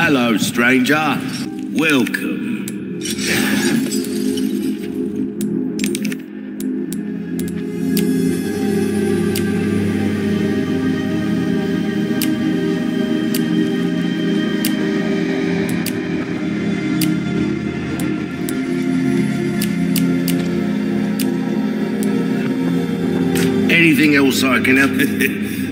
Hello, stranger. Welcome. Anything else I can help?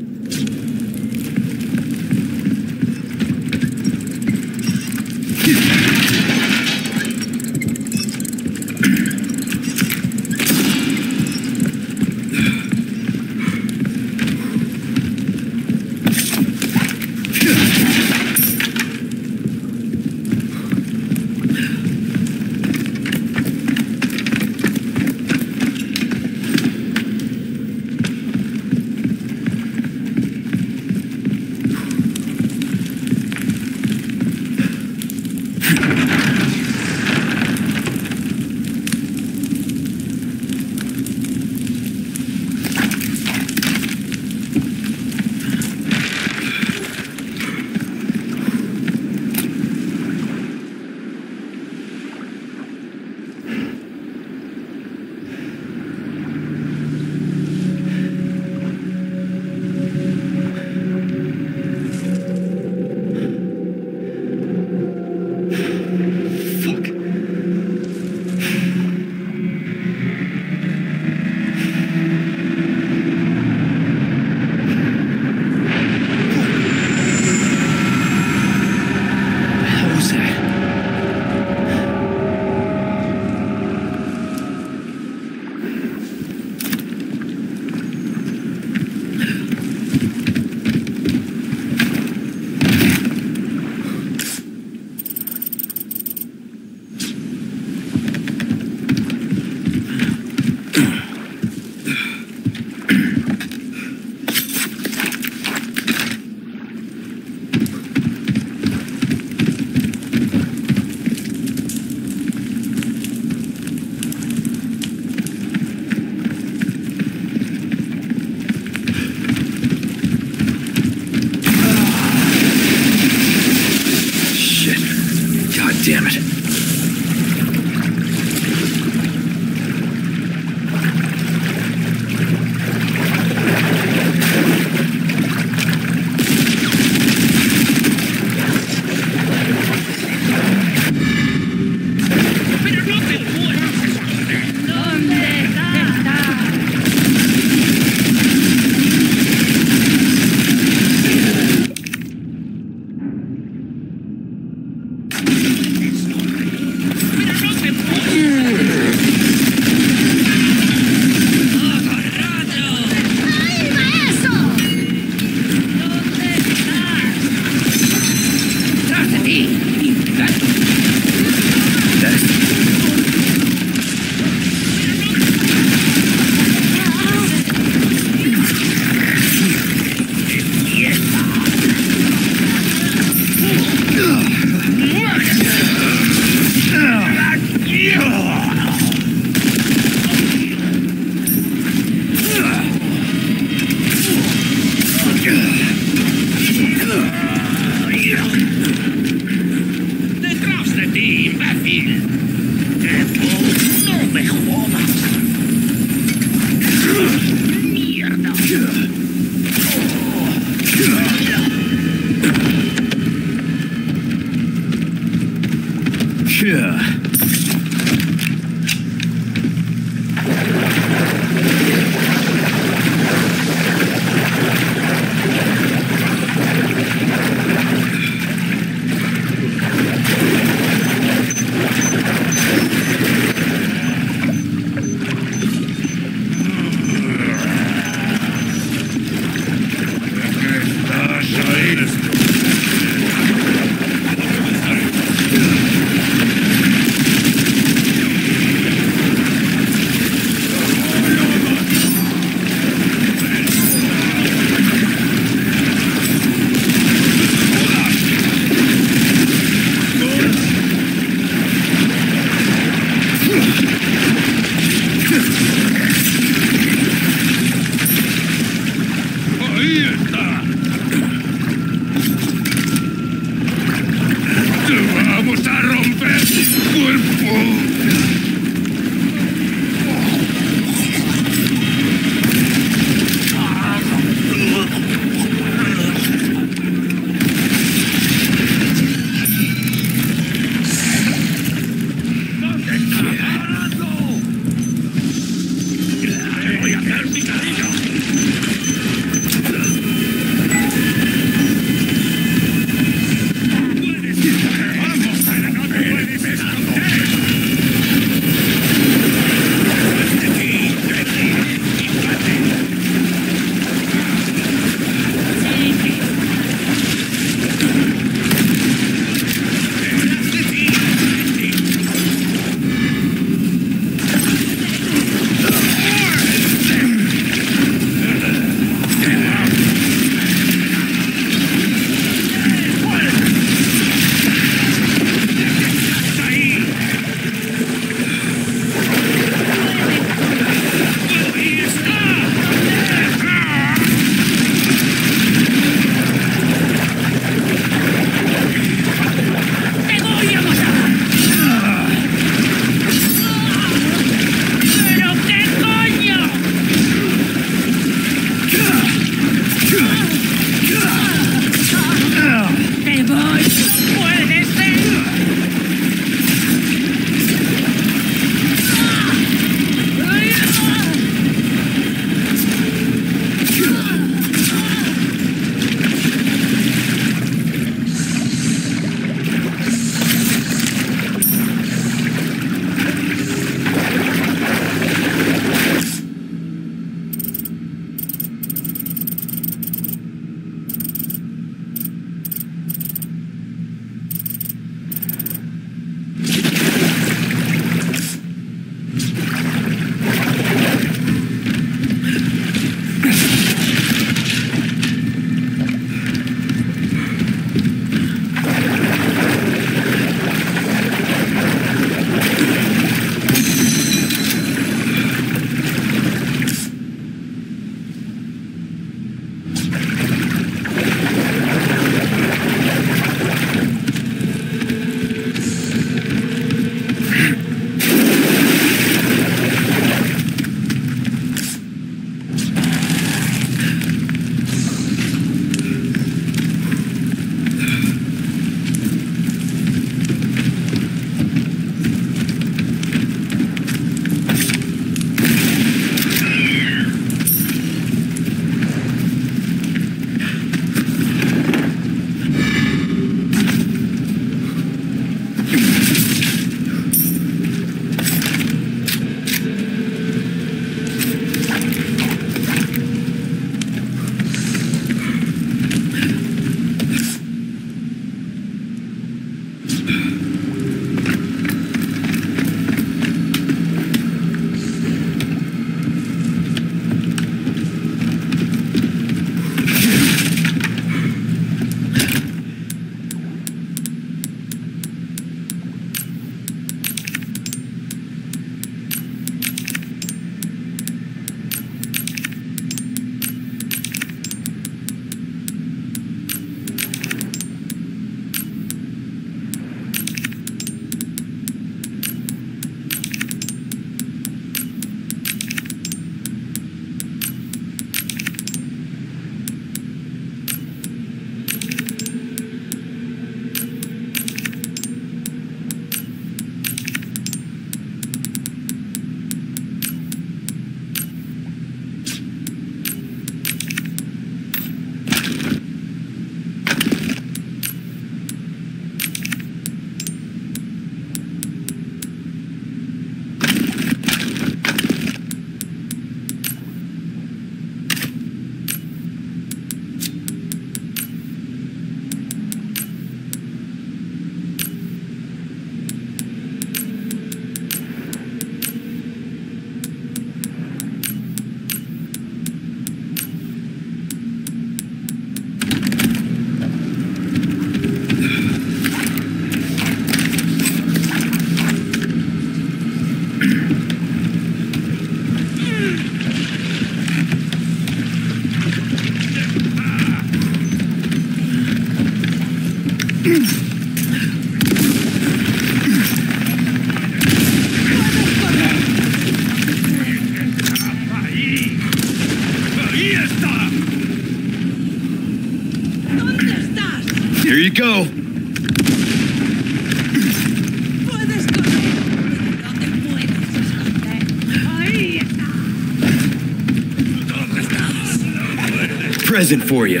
Present for you.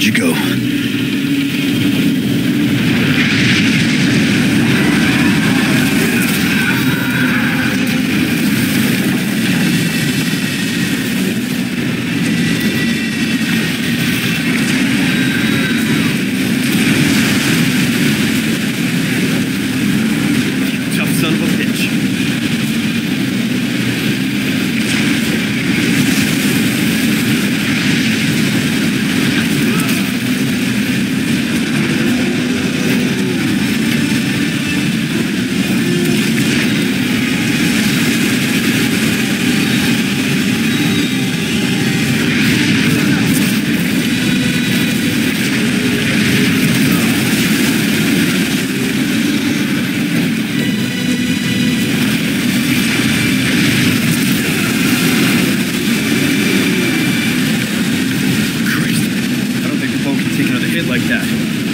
Where'd you go? bit like that.